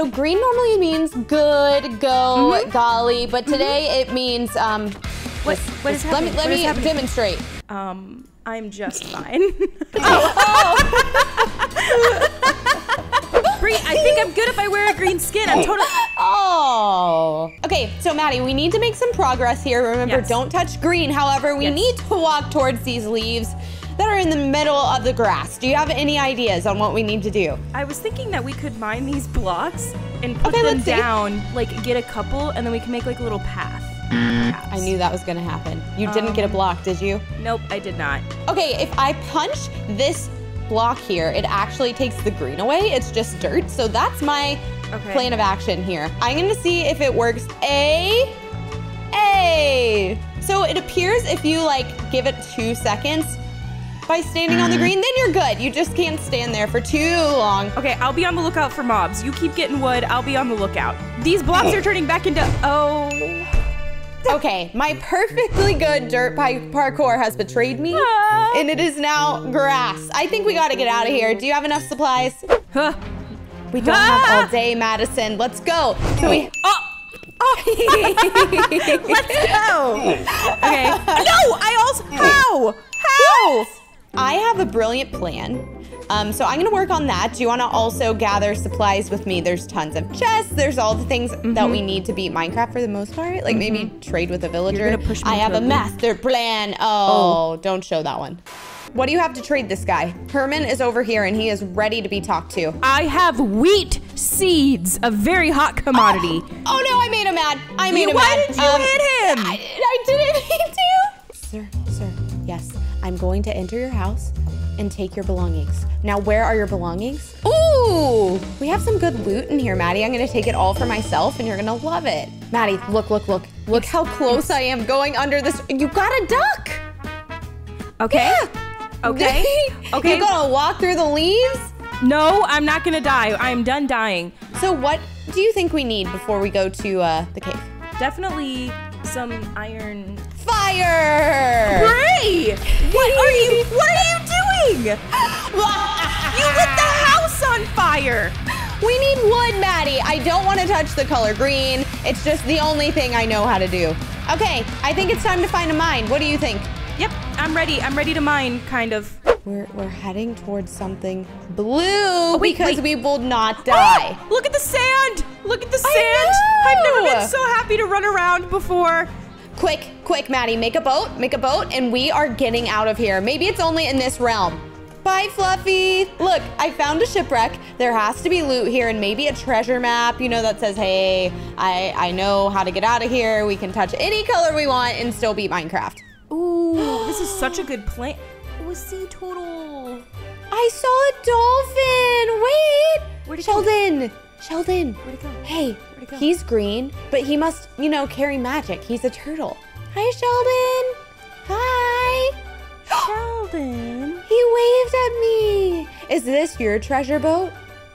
So green normally means good, go, golly, but today it means um. What- just- what is just let me happening? let me demonstrate. Um, I'm just fine. Bree, I think I'm good if I wear a green skin. I'm totally. Oh. Okay, so Maddie, we need to make some progress here. Remember, Yes. don't touch green. However, we Yes. need to walk towards these leaves that are in the middle of the grass. Do you have any ideas on what we need to do? I was thinking that we could mine these blocks and put Okay, them let's see. down, like get a couple, and then we can make like a little path. I knew that was gonna happen. You didn't get a Um, block, did you? Nope, I did not. Okay, if I punch this block here, it actually takes the green away. It's just dirt. So that's my Okay. plan of action here. I'm gonna see if it works. A, A. So it appears if you like give it two seconds by standing on the green, then you're good. You just can't stand there for too long. Okay, I'll be on the lookout for mobs. You keep getting wood. I'll be on the lookout. These blocks are turning back into. Oh. Okay, my perfectly good dirt pi- parkour has betrayed me, Ah. and it is now grass. I think we gotta get out of here. Do you have enough supplies? Huh. We don't have Ah! all day, Madison. Let's go. So we. Oh. Let's go. Okay. No, I also. How? How? I have a brilliant plan. Um, so I'm gonna work on that. Do you wanna also gather supplies with me? There's tons of chests. There's all the things that we mm-hmm. need to beat Minecraft for the most part. Like maybe mm-hmm. trade with a villager. gonna push me I have a master plan. Oh, oh, don't show that one. What do you have to trade this guy? Herman is over here and he is ready to be talked to. I have wheat seeds, a very hot oh, commodity. Oh no, I made him mad. I made You- him why mad. did you um, hit him? I, I didn't mean to. Sir, sir, yes. I'm going to enter your house and take your belongings. Now, where are your belongings? Ooh, we have some good loot in here, Maddie. I'm gonna take it all for myself and you're gonna love it. Maddie, look, look, look. Look how close I am going under this. You got a duck. Okay. Okay. Okay. you gonna walk through the leaves? No, I'm not gonna die. I'm done dying. So, what do you think we need before we go to uh, the cave? Definitely some iron. Fire! Bray! What are you? What are you doing? You lit the house on fire. We need wood, Maddie. I don't want to touch the color green. It's just the only thing I know how to do. Okay, I think it's time to find a mine. What do you think? Yep, I'm ready. I'm ready to mine, kind of. We're, we're heading towards something blue oh, wait, because wait. we will not oh, die. Oh, look at the sand! Look at the I sand! I've never been so happy to run around before. Quick, quick, Maddie, make a boat, make a boat, and we are getting out of here. Maybe it's only in this realm. Bye, Fluffy. Look, I found a shipwreck. There has to be loot here and maybe a treasure map, you know, that says, hey, I, I know how to get out of here. We can touch any color we want and still beat Minecraft. Ooh, this is such a good plan. A sea turtle. I saw a dolphin. Wait. Where'd it go? Sheldon. Sheldon. Where'd it go? Hey, Where'd it go? he's green, but he must, you know, carry magic. He's a turtle. Hi, Sheldon. Hi. Sheldon. He waved at me. Is this your treasure boat?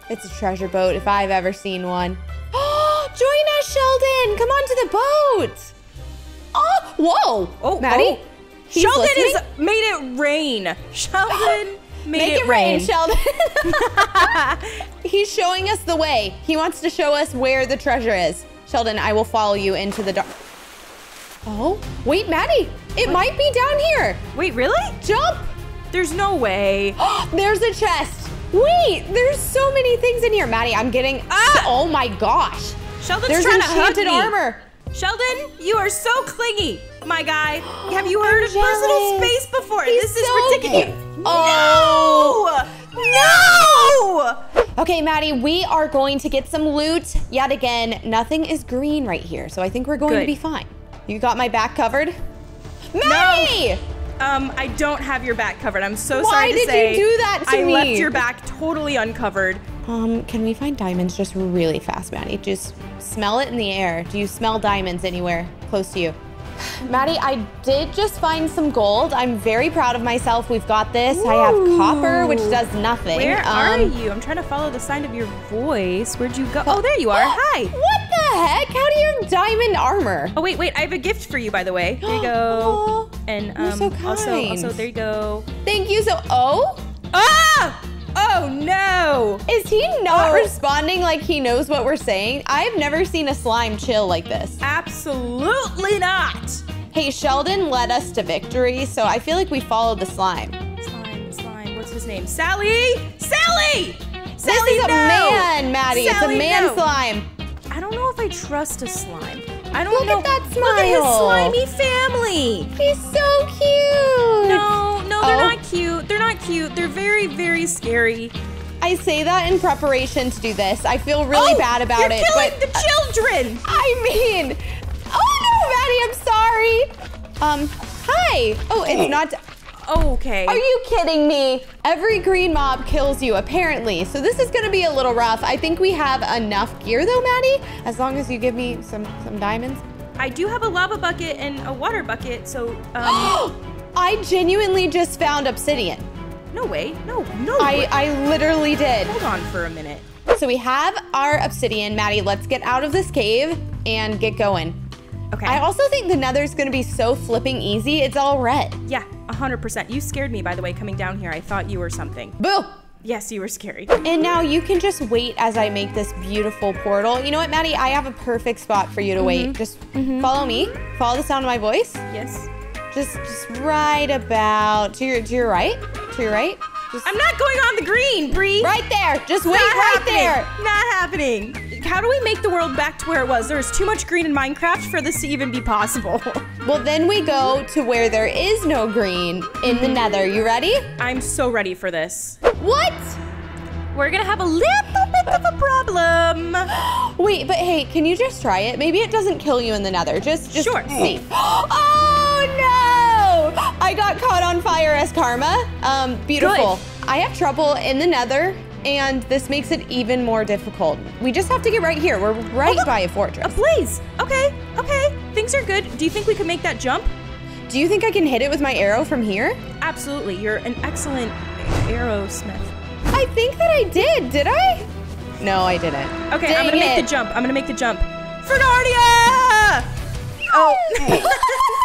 It's a treasure boat if I've ever seen one. Oh, join us, Sheldon. Come on to the boat. Oh, whoa. Oh, Maddie. oh. He's Sheldon listening? has made it rain. Sheldon made Make it, rain. Sheldon. He's showing us the way. He wants to show us where the treasure is. Sheldon, I will follow you into the dark. Oh, wait, Maddie. It might be down here. Wait, really? Jump. There's no way. There's a chest. Wait, there's so many things in here. Maddie, I'm getting. Ah! Oh my gosh. Sheldon's There's trying to hug me. armor. Sheldon, you are so clingy, my guy. Have you heard of personal space before? He's this is so ridiculous. cute. Oh. No! No! Okay, Maddie, we are going to get some loot. Yet again, nothing is green right here, so I think we're going to be fine. You got my back covered? Maddie! Um, I don't have your back covered. I'm so Why sorry to say. Why did you do that to I me? left your back totally uncovered. Um, can we find diamonds just really fast, Maddie? Just smell it in the air. Do you smell diamonds anywhere close to you? Maddie, I did just find some gold. I'm very proud of myself. We've got this. I have copper, which does nothing. Where are Um, you? I'm trying to follow the sound of your voice. Where'd you go? Oh, there you are. Hi. What the heck? How do you have diamond armor? Oh wait, wait. I have a gift for you, by the way. There you go. And um, so also, also, there you go. Thank you so. Oh! Is he not Oh. responding like he knows what we're saying? I've never seen a slime chill like this. Absolutely not! Hey, Sheldon led us to victory, so I feel like we followed the slime. Slime, slime, what's his name? Sally! Sally! Sally, This is a man, Maddie. Sally, it's a man no. slime. I don't know if I trust a slime. I don't Look know. at that smile. Look at his slimy family. He's so cute. No, no, they're Oh. not cute. They're not cute. They're very, very scary. I say that in preparation to do this. I feel really Oh, bad about you're it. killing but the children. I mean, oh no, Maddie, I'm sorry. Um, hi. Oh, it's not. Okay. Are you kidding me? Every green mob kills you, apparently. So this is gonna be a little rough. I think we have enough gear though, Maddie. As long as you give me some some diamonds. I do have a lava bucket and a water bucket, so um, I genuinely just found obsidian. No way, no, no. I way. I literally did. Hold on for a minute. So we have our obsidian, Maddie. Let's get out of this cave and get going. Okay. I also think the nether's gonna be so flipping easy. It's all red. yeah, hundred percent. You scared me, by the way, coming down here. I thought you were something. Boo! Yes, you were scary. And now you can just wait as I make this beautiful portal. You know what, Maddie? I have a perfect spot for you to wait. Mm-hmm. Just mm-hmm. follow me. Follow the sound of my voice. Yes. Just, just right about to your, to your right. To your right. Just I'm not going on the green, Bree. right there. Just wait right happening. there. Not happening. How do we make the world back to where it was? There's too much green in Minecraft for this to even be possible. Well, then we go to where there is no green in the mhm. Nether. You ready? I'm so ready for this. What? We're gonna have a little bit of a problem. Wait, but hey, can you just try it? Maybe it doesn't kill you in the Nether. Just, just Sure. see. Oh no! I got caught on fire as karma. Um, beautiful. I have trouble in the Nether, and this makes it even more difficult. We just have to get right here. We're right look. by a fortress. A blaze. Okay, okay. Things are good. Do you think we could make that jump? Do you think I can hit it with my arrow from here? Absolutely. You're an excellent arrowsmith. I think that I did. Did I? No, I didn't. Okay, I'm gonna make the jump. I'm gonna make the jump. Fernardia! Oh.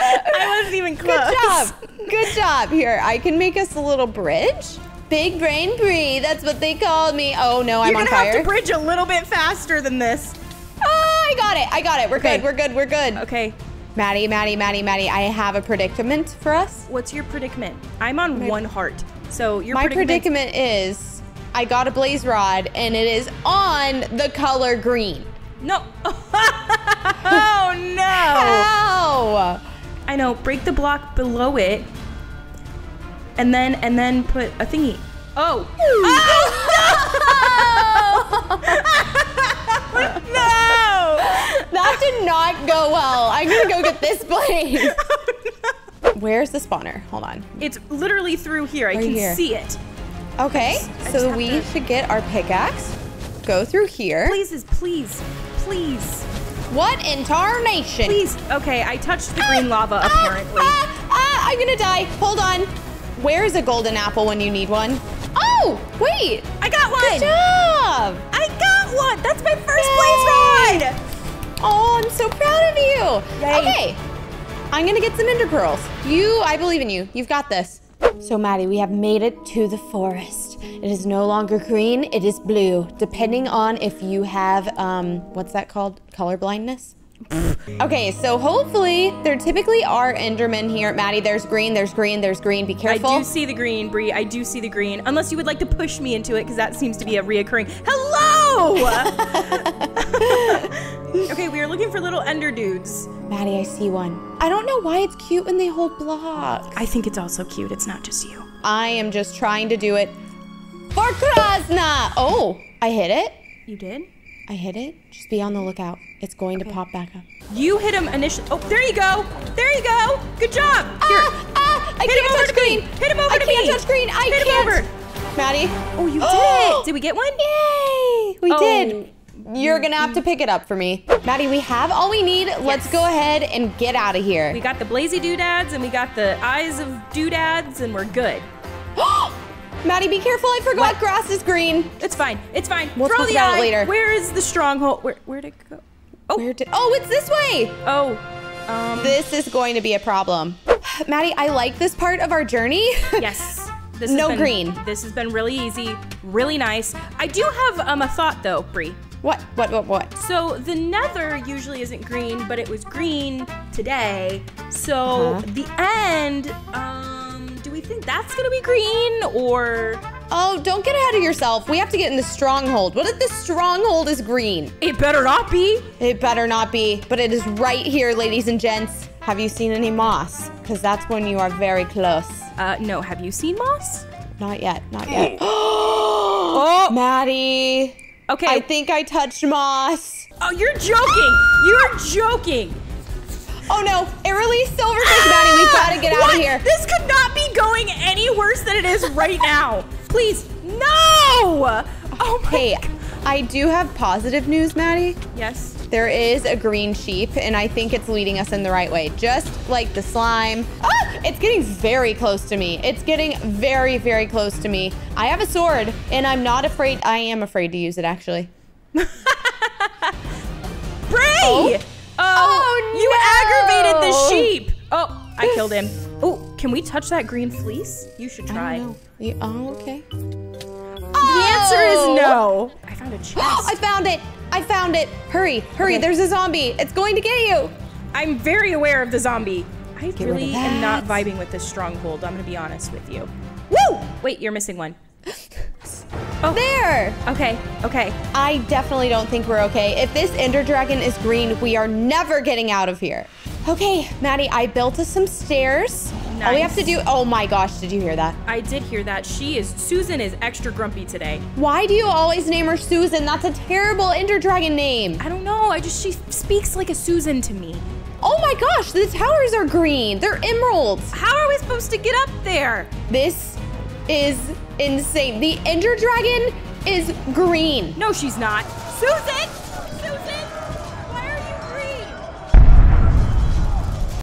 I wasn't even close. Good job. Good job. Here, I can make us a little bridge. Big brain Bree, that's what they called me. Oh no, I'm on fire. You're gonna have to bridge a little bit faster than this. oh, I got it. I got it. We're Okay. good. We're good. We're good. Okay, Maddie, Maddie, Maddie, Maddie, I have a predicament for us. what's your predicament? I'm on My- one heart. So your My predicament. is I got a blaze rod and it is on the color green. No. oh no. Ow! I know. Break the block below it, and then and then put a thingy. Oh. Oh no! That did not go well. I'm gonna go get this blaze. Oh, Where's the spawner? Hold on. It's literally through here. I can here. see it. Okay, just so we to- should get our pickaxe, go through here. Please, please, please, What in tarnation? please. Okay, I touched the green lava Ah, apparently. Ah, ah, I'm gonna die. Hold on. Where is a golden apple when you need one? Oh, wait. I got one. Good job. I got one. That's my first Yay. blaze rod. Oh, I'm so proud of you. Yay. Okay, I'm gonna get some ender pearls. You, I believe in you. You've got this. So, Maddie, we have made it to the forest. It is no longer green, it is blue, depending on if you have, um, what's that called? Color blindness? okay, so hopefully there typically are Endermen here. Maddie, there's green, there's green, there's green. Be careful. I do see the green, Bree. I do see the green. Unless you would like to push me into it, because that seems to be a reoccurring. Hello! okay, we are looking for little ender dudes. Maddie, I see one. I don't know why it's cute when they hold blocks. I think it's also cute. It's not just you. I am just trying to do it for Krasna. Oh, I hit it. You did? I hit it. Just be on the lookout. It's going to pop back up. You hit him initially. Oh, there you go. There you go. Good job. Here. Ah, ah, I Hit can't over touch to me. green. Hit him over I to can't touch green. I Hit can't. over. Maddie. Oh, you did. Did we get one? Yay! We Oh. did. You're gonna have to pick it up for me. Maddie, we have all we need. Let's go ahead and get out of here. We got the blazy doodads and we got the eyes of doodads and we're good. Maddie, be careful. I forgot What? grass is green. It's fine. It's fine. We'll Throw the eye. later. Where is the stronghold? Where where'd it go? Oh, Where did? Oh, it's this way. oh. Um This is going to be a problem. Maddie, I like this part of our journey. yes. This No been- green. This has been really easy, really nice. I do have um, a thought though, Bree. What? What? What? What? So the nether usually isn't green, but it was green today. So Uh-huh. the end, um, think that's gonna be green or Oh, don't get ahead of yourself. We have to get in the stronghold. What if the stronghold is green? it better not be? It better not be, but it is right here, ladies and gents. Have you seen any moss? Because that's when you are very close. Uh, no. Have you seen moss? Not yet. Not yet. Oh, Maddie. okay. I think I touched moss. oh, you're joking. You're joking. Oh no! It released silverfish, Maddie. We've got to get out of here. This could not be going any worse than it is right now. Please, no! Oh my. Hey, I do have positive news, Maddie. Yes. There is a green sheep, and I think it's leading us in the right way. Just like the slime. Ah! It's getting very close to me. It's getting very, very close to me. I have a sword, and I'm not afraid. I am afraid to use it, actually. Bray! Oh. Oh, you no. aggravated the sheep. Oh, I killed him. Oh, can we touch that green fleece? You should try. You- oh, okay. The answer is oh! no. I found a chest. I found it! I found it! Hurry, hurry, Okay. there's a zombie! It's going to get you! I'm very aware of the zombie. I of really am not vibing with this stronghold. I'm gonna be honest with you. Woo! Wait, you're missing one. Oh. There! Okay, okay. I definitely don't think we're okay. If this Ender Dragon is green, we are never getting out of here. Okay, Maddie, I built us some stairs. All we have to do, oh my gosh, did you hear that? I did hear that. She is Susan is extra grumpy today. Why do you always name her Susan? That's a terrible Ender Dragon name. I don't know. I just she speaks like a Susan to me. Oh my gosh, the towers are green. They're emeralds. How are we supposed to get up there? This is insane. The Ender Dragon is green. No, she's not. Susan!